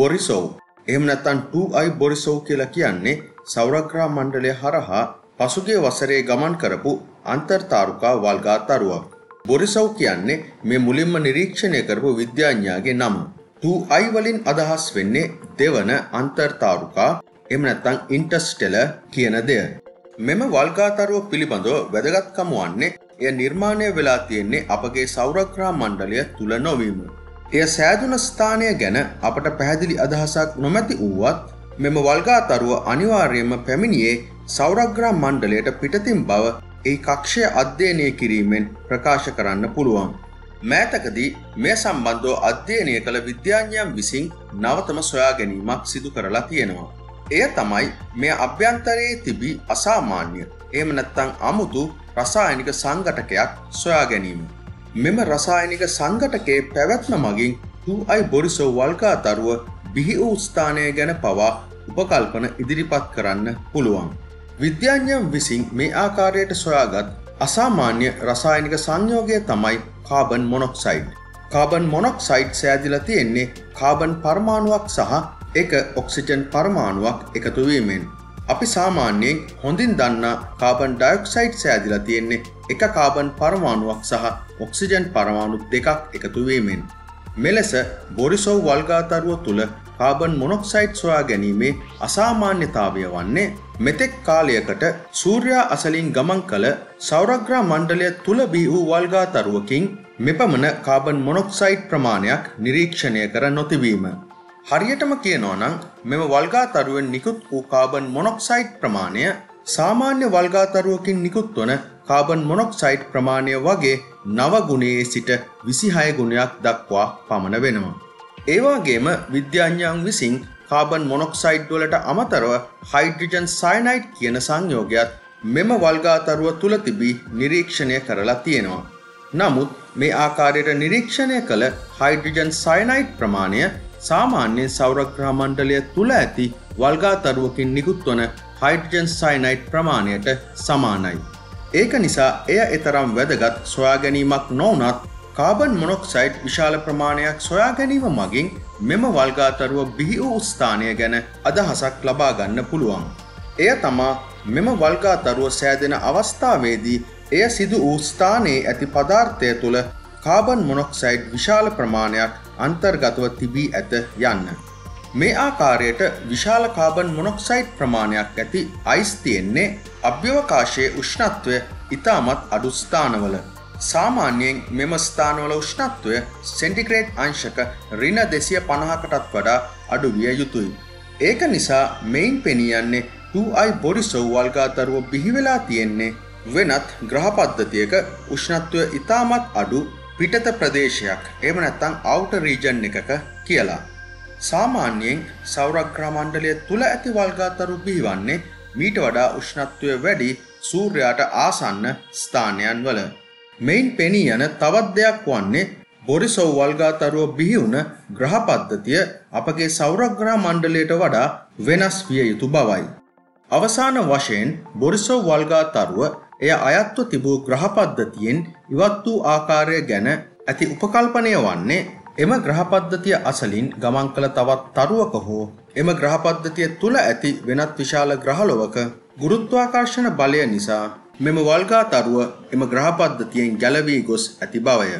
බොරිසෝව් එහෙම නැත්තන් 2i බොරිසෝව් කියලා කියන්නේ සෞරග්‍රහ මණ්ඩලය හරහා පසුගේ වසරේ ගමන් කරපු අන්තර්තාරුකා වල්ගාතරුවක්. බොරිසව් කියන්නේ මේ මුලින්ම නිරීක්ෂණය කරපු විද්‍යාඥයාගේ නම. 2i වලින් අදහස් වෙන්නේ දෙවන අන්තර්තාරුකා එහෙම නැත්නම් ඉන්ටර්ස්ටෙලර් කියන දෙය. මෙම වල්ගාතරුව පිළිබඳව වැදගත්කම වන්නේ එය නිර්මාණය වෙලා තියෙන්නේ අපගේ සෞරග්‍රහ මණ්ඩලය තුල නොවීම. එය සෑදුන ස්ථානය ගැන අපට පැහැදිලි අදහසක් නොමැති වූවත් මෙම වල්ගාතරුව අනිවාර්යයෙන්ම පැමිණියේ සෞරග්‍රහ මණ්ඩලයට පිටතින් බව ඒ කක්ෂය අධ්‍යයනය කිරීමෙන් ප්‍රකාශ කරන්න පුළුවන්. මෑතකදී මේ සම්බන්ධව අධ්‍යයනය කළ විද්‍යාඥයන් විසින් නවතම සොයා ගැනීමක් සිදු කරලා තියෙනවා. එය තමයි මේ අභ්‍යන්තරයේ තිබී අසාමාන්‍ය එහෙම නැත්තං අමුතු රසායනික සංගටකයක් සොයා ගැනීම. මෙම රසායනික සංගටකේ පැවැත්ම මගින් 2i බොරිසෝ වල්කාතරුව බිහි වූ ස්ථානය ගැන පවා උපකල්පන ඉදිරිපත් කරන්න පුළුවන්. විද්‍යාඥයන් විසින් මේ ආකාරයට සොයාගත් අසාමාන්‍ය රසායනික සංයෝගය තමයි කාබන් මොනොක්සයිඩ්. කාබන් මොනොක්සයිඩ් සෑදිල තියෙන්නේ කාබන් පරමාණුවක් සහ එක ඔක්සිජන් පරමාණුවක් එකතුවීමෙන්. අපි සාමාන්‍යයෙන් හොඳින් දන්නා කාබන් ඩයොක්සයිඩ් සෑදිල තියෙන්නේ එක කාබන් පරමාණුවක් සහ ඔක්සිජන් පරමාණු දෙකක් එකතුවීමෙන්. මෙලෙස බොරිසෝව් වල්ගාතරුව තුළ කාබන් මොනොක්සයිඩ් සොයා ගැනීමේ අසාමාන්‍යතාවය වන්නේ මෙතෙක් කාලයකට සූර්යා අසලින් ගමන් කළ සෞරග්‍රහ මණ්ඩලය තුළ බී වූ වල්ගාතරුවකින් මෙපමණ කාබන් මොනොක්සයිඩ් ප්‍රමාණයක් නිරීක්ෂණය කර නොතිබීම. හරියටම කියනෝනම් මෙම වල්ගාතරුවෙන් නිකුත් වූ කාබන් මොනොක්සයිඩ් ප්‍රමාණය සාමාන්‍ය වල්ගාතරුවකින් නිකුත් වන කාබන් මොනොක්සයිඩ් ප්‍රමාණය වගේ නවගුණයේ සිට විසිහය ගුණයක් දක්වා පමණ වෙනවා. ඒවාගේම විද්‍යාඥයන් විසින් කාබන් මොනොක්සයිඩ් වලට අමතරව හයිඩ්‍රජන් සයිනයිට් කියන සංයෝගයක් මෙම වල්ගාතරුව තුළ තිබී නිරීක්ෂණය කරලා තියෙනවා. නමුත් මේ ආකාරයට නිරීක්ෂණය කළ හයිඩ්‍රජන් සයිනයිට් ප්‍රමාණය සාමාන්‍යයෙන් සෞරග්‍රහ මණ්ඩලය තුළ ඇති වල්ගාතරුවකින් නිකුත්වන හයිඩ්‍රජන් සයිනයිට් ප්‍රමාණයට සමානයි. ඒක නිසා එය එතරම් වැදගත් සොයා ගැනීමක් නොවනත් කාබන් මොනොක්සයිඩ් විශාල ප්‍රමාණයක් සොයා ගැනීම මගින් මෙම වල්ගාතරුව බිහි වූ ස්ථානය ගැන අදහසක් ලබා ගන්න පුළුවන්. එය තමා මෙම වල්ගාතරුව සෑදෙන අවස්ථාවේදී එය සිදු වූ ස්ථානයේ ඇති පදාර්ථය තුළ කාබන් මොනොක්සයිඩ් විශාල ප්‍රමාණයක් අන්තර්ගතව තිබී ඇත යන්න. මේ ආකාරයට විශාල කාබන් මොනොක්සයිඩ් ප්‍රමාණයක් ඇති අයිස් තියෙන්නේ අභ්‍යවකාශයේ උෂ්ණත්වය ඉතාමත් අඩුස්ථානවල. සාමාන්‍යයෙන් මෙම ස්ථානවල උෂ්ණත්වය සෙන්ටිග්‍රේඩ් අංශක රින දෙසිය පණහකටත් වඩා අඩුවිය යුතුයි. ඒක නිසා මෙයින් පෙනියන්නේ 2i බොරිසොව් වල්ගාතරුව බිහිවෙලා තියෙන්නේ වෙනත් ග්‍රහපද්ධතියක උෂ්ණත්වය ඉතාමත් අඩු පිටත ප්‍රදේශයක් එම නැත්තං අවුට රීජන් එකක කියලා. සාමාන්‍යයෙන් සෞරග්‍රහ මණ්ඩලය තුළ ඇති වල්ගාතරු බිහිවන්නේ මීට වඩා උෂ්ණත්වය වැඩි සූර්යාට ආසන්න ස්ථානයන් වල. මෙයින් පෙනී යන තවත් දෙයක් වන්නේ බොරිසොව් වල්ගාතරුව බිහිවුණ ග්‍රහපද්ධතිය අපගේ සෞරග්‍රහ මණ්ඩලයට වඩා වෙනස් විය යුතු බවයි. අවසාන වශයෙන් බොරිසොව් වල්ගාතරුව එය අයත්ව තිබූ ග්‍රහපද්ධතියෙන් ඉවත් වූ ආකාරය ගැන ඇති උපකල්පනය වන්නේ එම ග්‍රහපද්ධතිය අසලින් ගමන් කළ තවත් තරුවක හෝ එම ග්‍රහපද්ධතිය තුළ ඇති වෙනත් විශාල ග්‍රහලොවක ගුරුත්වාකර්ශණ බලය නිසා මෙම වල්ගාතරුව එම ග්‍රහපද්ධතියෙන් ගැලවී ගොස් ඇති බවය.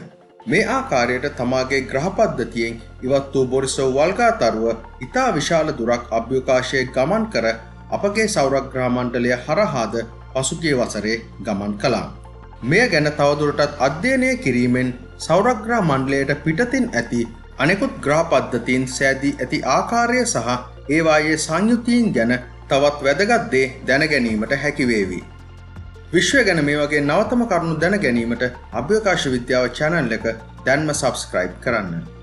මේ ආකාරයට තමාගේ ග්‍රහපද්ධතියෙන් ඉවත් වූ බොරිසෝ වල්ගාතරුව ඉතා විශාල දුරක් අභ්‍යකාශය ගමන් කර අපගේ සෞරග්‍රහමණ්ඩලය හරහාද පසුගිය වසරේ ගමන් කළා. මෙය ගැන තවදුරටත් අධ්‍යයනය කිරීමෙන් සෞරග්‍රහ මණ්ඩලයට පිටතින් ඇති අනෙකුත් ග්‍රහපද්ධතින් සෑදී ඇති ආකාරය සහ ඒවායේ සංයුතීන් ගැන තවත් වැදගත්දේ දැනගැනීමට හැකිවේවී. විශ්වය ගැන මේ වගේ නවතම කරුණු දැන ගැනීමට අභ්‍යකාශ විද්‍යාව චැනල් එක දැන්ම සබස්ක්‍රයිබ් කරන්න.